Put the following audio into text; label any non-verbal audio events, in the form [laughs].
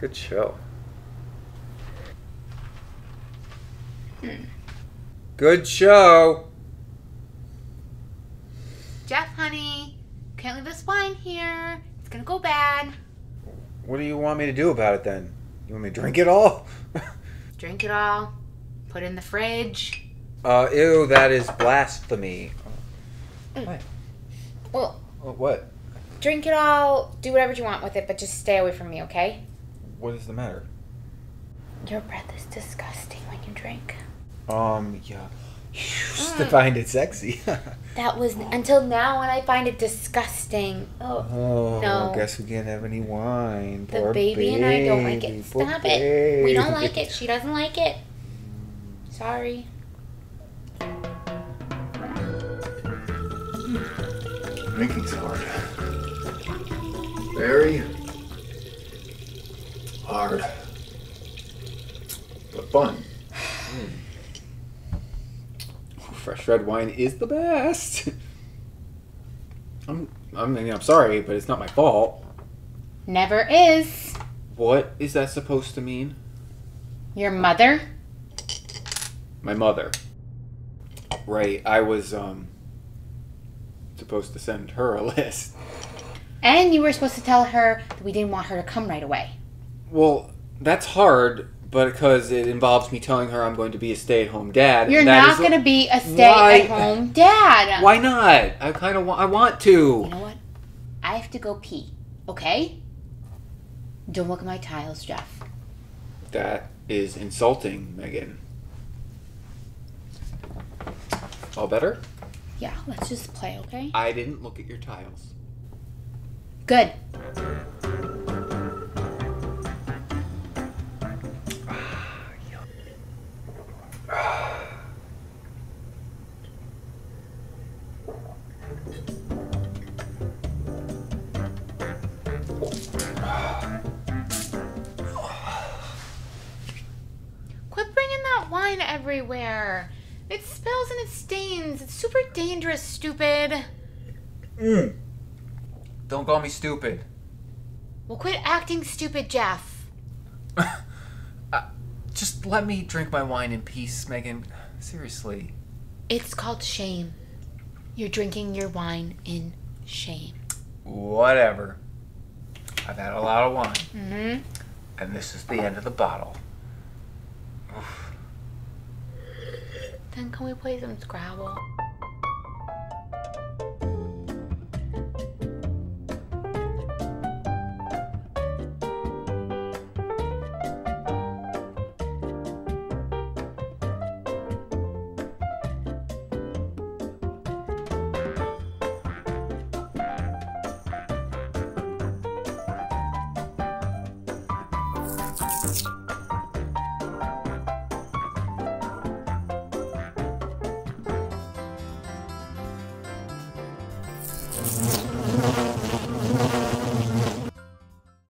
Good show. Good show. Jeff, honey, can't leave this wine here. It's gonna go bad. What do you want me to do about it then? You want me to drink it all? [laughs] Drink it all. Put it in the fridge. uh, ew, that is blasphemy. What? Well, What? drink it all. Do whatever you want with it, but just stay away from me, okay? What is the matter? Your breath is disgusting when you drink. Um, yeah. Used [laughs] to find it sexy. [laughs] That was until now when I find it disgusting. Oh, oh, No. guess we can't have any wine. the Poor baby, and I don't like baby, it. poor Stop it. We don't like it. She doesn't like it. Sorry. Drinking's hard. Very hard. But fun. Fresh red wine is the best. I'm, I mean, I'm sorry, but it's not my fault. Never is. What is that supposed to mean? Your mother? My mother. Right, I was, um, supposed to send her a [laughs] list. And you were supposed to tell her that we didn't want her to come right away. Well, that's hard, but because it involves me telling her I'm going to be a stay-at-home dad. You're and that not going to be a stay-at-home [laughs] dad. Why not? I kind of want. I want to. You know what? I have to go pee. Okay? Don't look at my tiles, Jeff. That is insulting, Meghan. All better? Yeah, let's just play, okay? I didn't look at your tiles. Good. Quit that wine everywhere. It spills and it stains. It's super dangerous, stupid. Mm. Don't call me stupid. Well, quit acting stupid, Jeff. [laughs] Just let me drink my wine in peace, Meghan. Seriously. It's called shame. You're drinking your wine in shame. Whatever. I've had a lot of wine, Mm-hmm. and this is the end of the bottle. Then can we play some Scrabble? Thank